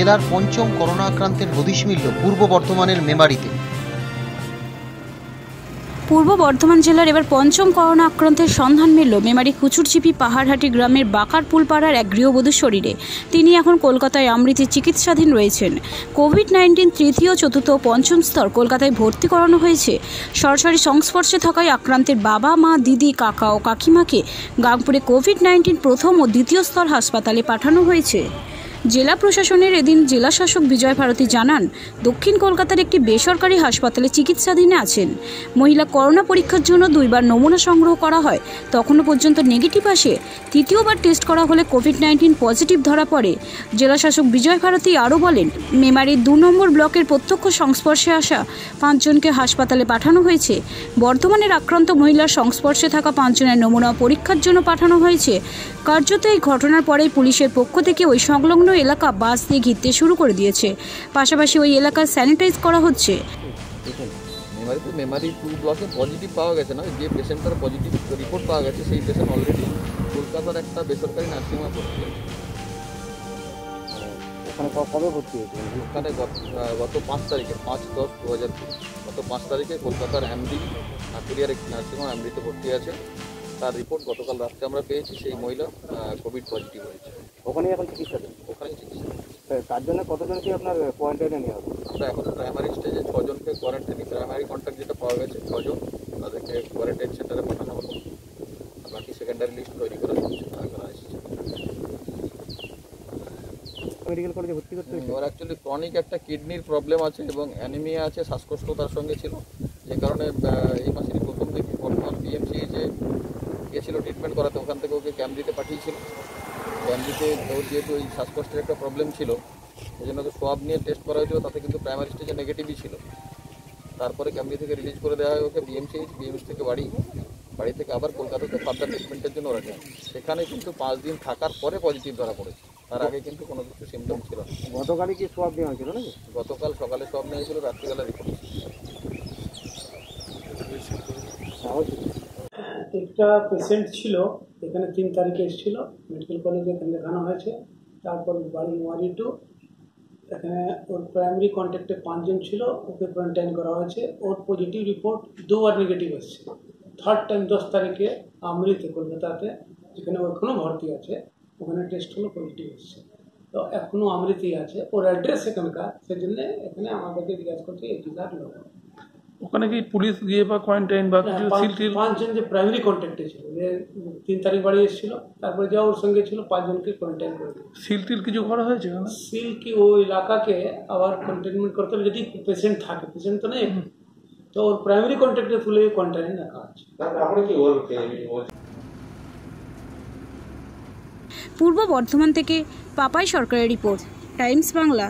জেলার পঞ্চম করোনা আক্রান্তের হদিশ মিলল পূর্ব বর্ধমানের মেমারিতে। পূর্ব বর্ধমান জেলার এবার পঞ্চম করোনা আক্রান্তের সন্ধান মিলল মেমারি কুচুরচিপি পাহাড়হাটি গ্রামের বাকারপুল পাড়ার এক গৃহবধূর শরীরে। তিনি এখন কলকাতায় আমৃতি চিকিৎসাধীন রয়েছেন। কোভিড নাইন্টিন তৃতীয়, চতুর্থ পঞ্চম স্তর কলকাতায় ভর্তি করানো হয়েছে। সরাসরি সংস্পর্শে থাকায় আক্রান্তের বাবা, মা, দিদি, কাকা ও কাকিমাকে গাংপুরে কোভিড নাইন্টিন প্রথম ও দ্বিতীয় স্তর হাসপাতালে পাঠানো হয়েছে। জেলা প্রশাসনের এদিন জেলা শাসক বিজয় ভারতী জানান, দক্ষিণ কলকাতার একটি বেসরকারি হাসপাতালে চিকিৎসাধীনে আছেন। মহিলা করোনা পরীক্ষার জন্য দুইবার নমুনা সংগ্রহ করা হয়, তখনও পর্যন্ত নেগেটিভ আসে। তৃতীয়বার টেস্ট করা হলে কোভিড নাইন্টিন পজিটিভ ধরা পড়ে। জেলা শাসক বিজয় ভারতী আরও বলেন, মেমারির দু নম্বর ব্লকের প্রত্যক্ষ সংস্পর্শে আসা পাঁচজনকে হাসপাতালে পাঠানো হয়েছে। বর্তমানের আক্রান্ত মহিলার সংস্পর্শে থাকা পাঁচজনের নমুনা পরীক্ষার জন্য পাঠানো হয়েছে। কার্যত এই ঘটনার পরেই পুলিশের পক্ষ থেকে ওই সংলগ্ন এলাকা বাস দিয়ে ঘিরতে শুরু করে দিয়েছে। পাশাপাশি ওই এলাকা স্যানিটাইজ করা হচ্ছে। দেখুন মেমারি তো মেমারি টু ব্লকে পজিটিভ পাওয়া গেছে না। যে পেশেন্টটার পজিটিভ রিপোর্ট পাওয়া গেছে সেই পেশেন্ট অলরেডি কলকাতার একটা বেসরকারি নার্সিংহোমে ভর্তি। ওখানে কবে ভর্তি ওখানে গত গত পাঁচ তারিখে পাঁচ দশ দু হাজার গত পাঁচ তারিখে কলকাতার এমডি নাকুরিয়ার একটি নার্সিংহোম এমডিতে ভর্তি আছে। তার রিপোর্ট গতকাল রাত্রে আমরা পেয়েছি সেই মহিলা কোভিড পজিটিভ হয়েছে। ওখানেই এখন চিকিৎসা দেন ওখানে চিকিৎসা তার জন্য কতজনকে আপনার কোয়ারেন্টাইনে নেওয়া হবে? আমরা এখন প্রাইমারি স্টেজে ছজনকে কোয়ারেন্টাইন প্রাইমারি কন্ট্যাক্ট যেটা পাওয়া গেছে ছজন। তাদেরকে কোয়ারেন্টাইন সেন্টারে পাঠানো হলো। বাকি সেকেন্ডারি লিস্ট তৈরি করা হচ্ছে তারা করা এসেছে। মেডিকেল কলেজে ভর্তি করতে হয়েছে? ওর অ্যাকচুয়ালি ক্রনিক একটা কিডনির প্রবলেম আছে এবং অ্যানিমিয়া আছে শ্বাসকষ্ট তার সঙ্গে ছিল। যে কারণে এই মাসেরই প্রথম দিকে বর্তমান পিএমসিএইচে গেছিল ট্রিটমেন্ট করাতে ওখান থেকে ওকে ক্যাম্প দিতে পাঠিয়েছিল। ক্যামরিতে ওর যেহেতু এই শ্বাসকষ্টের একটা প্রবলেম ছিল এই জন্য তো সোয়াব নিয়ে টেস্ট করা হয়েছিল তাতে কিন্তু প্রাইমারি স্টেজে নেগেটিভই ছিল। তারপরে ক্যামরি থেকে রিলিজ করে দেওয়া হয় ওকে বিএমসিএইচ বিএমএস থেকে বাড়ি বাড়ি থেকে আবার কলকাতাতে ফার্দার ট্রিটমেন্টের জন্য ওরা রাখে সেখানে কিন্তু পাঁচ দিন থাকার পরে পজিটিভ ধরা পড়েছে। তার আগে কিন্তু কোনো কিছু সিমটম ছিল না। গতকালই কি সোয়াব নেওয়া হয়েছিল নাকি? গতকাল সকালে সব নিয়েছিল রাত্রিবেলা রিপোর্ট একটা পেশেন্ট ছিল, এখানে তিন তারিখে এসেছিল মেডিকেল কলেজে এখানে দেখানো হয়েছে। তারপর বাড়ি ওয়ারি টু, এখানে ওর প্রাইমারি কন্ট্যাক্টে পাঁচজন ছিল, ওকে কোয়ারেন্টাইন করা হয়েছে। ওর পজিটিভ রিপোর্ট দুবার নেগেটিভ এসেছে। থার্ড টাইম দশ তারিখে আমরিতে কলকাতাতে, যেখানে ও এখনও ভর্তি আছে, ওখানে টেস্ট হলো পজিটিভ এসেছে। তো এখনও আমৃতেই আছে। ওর অ্যাড্রেস এখানকার, সেজন্য এখানে আমাদেরকে জিজ্ঞাসা করছে, এই টিকার লোক ওখানে কি পুলিশ গিয়ে বা কোয়ারেন্টাইন বা কিছু সিল টিল পাঁচজন যে প্রাইমারি কন্ট্যাক্টে ছিল যে তিন তারিখ বাড়ি এসেছিল তারপরে যা ওর সঙ্গে ছিল পাঁচজনকে কোয়ারেন্টাইন করে দিল। সিল টিল কিছু করা হয়েছে সিল কি ও এলাকাকে আবার কন্টেনমেন্ট করতে হবে যদি পেশেন্ট থাকে। পেশেন্ট তো নেই। তো ওর প্রাইমারি কন্ট্যাক্টে তুলে কোয়ারেন্টাইনে রাখা আছে। তারপরে কি ওর পূর্ব বর্ধমান থেকে পাপাই সরকারের রিপোর্ট টাইমস বাংলা।